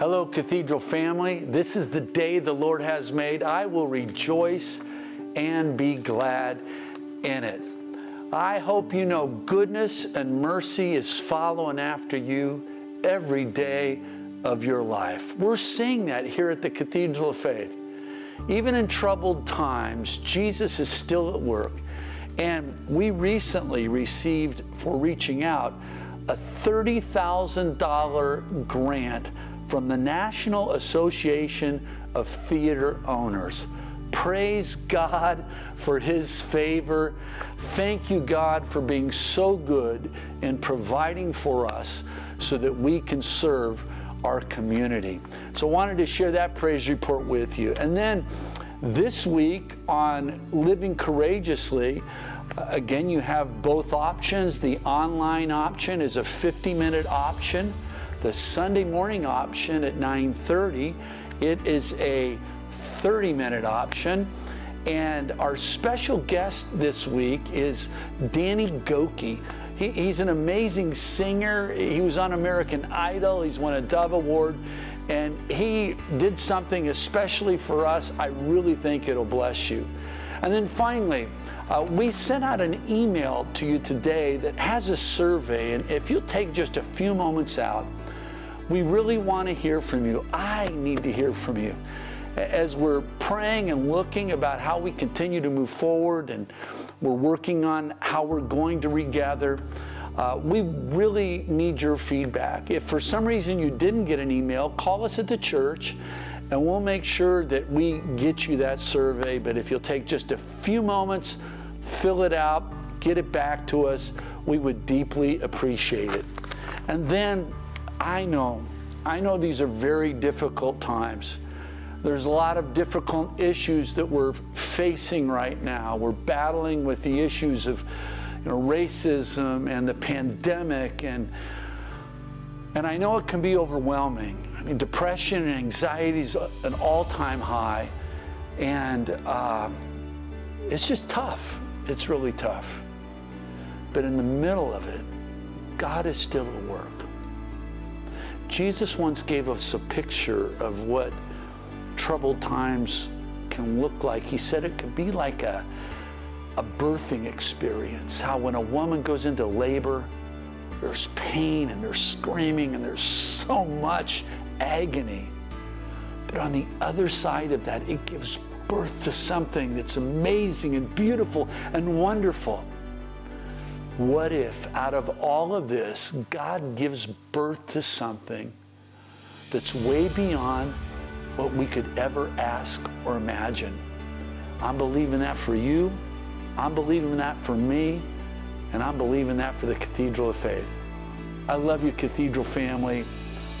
Hello, Cathedral family. This is the day the Lord has made. I will rejoice and be glad in it. I hope you know goodness and mercy is following after you every day of your life. We're seeing that here at the Cathedral of Faith. Even in troubled times, Jesus is still at work. And we recently received, for reaching out, a $30,000 grant from the National Association of Theater Owners. Praise God for His favor. Thank you, God, for being so good in providing for us so that we can serve our community. So I wanted to share that praise report with you. And then this week on Living Courageously, uh, again, you have both options. The online option is a 50 minute option. The Sunday morning option at 9:30, it is a 30 minute option. And our special guest this week is Danny Gokey. He, he's an amazing singer. He was on American Idol. He's won a Dove Award. And he did something especially for us. I really think it'll bless you. And then finally, uh, we sent out an email to you today that has a survey. And if you'll take just a few moments out, we really want to hear from you. I need to hear from you. As we're praying and looking about how we continue to move forward and we're working on how we're going to regather, uh, we really need your feedback. If for some reason you didn't get an email, call us at the church and we'll make sure that we get you that survey. But if you'll take just a few moments, fill it out, get it back to us, we would deeply appreciate it. And then I know, I know these are very difficult times. There's a lot of difficult issues that we're facing right now. We're battling with the issues of you know, racism and the pandemic, and, and I know it can be overwhelming. I mean, depression and anxiety is an all time high, and uh, it's just tough. It's really tough. But in the middle of it, God is still at work. Jesus once gave us a picture of what troubled times can look like. He said it could be like a, a birthing experience. How when a woman goes into labor, there's pain and there's screaming and there's so much agony. But on the other side of that, it gives birth to something that's amazing and beautiful and wonderful. What if out of all of this, God gives birth to something that's way beyond what we could ever ask or imagine? I'm believing that for you. I'm believing that for me. And I'm believing that for the Cathedral of Faith. I love you, Cathedral family.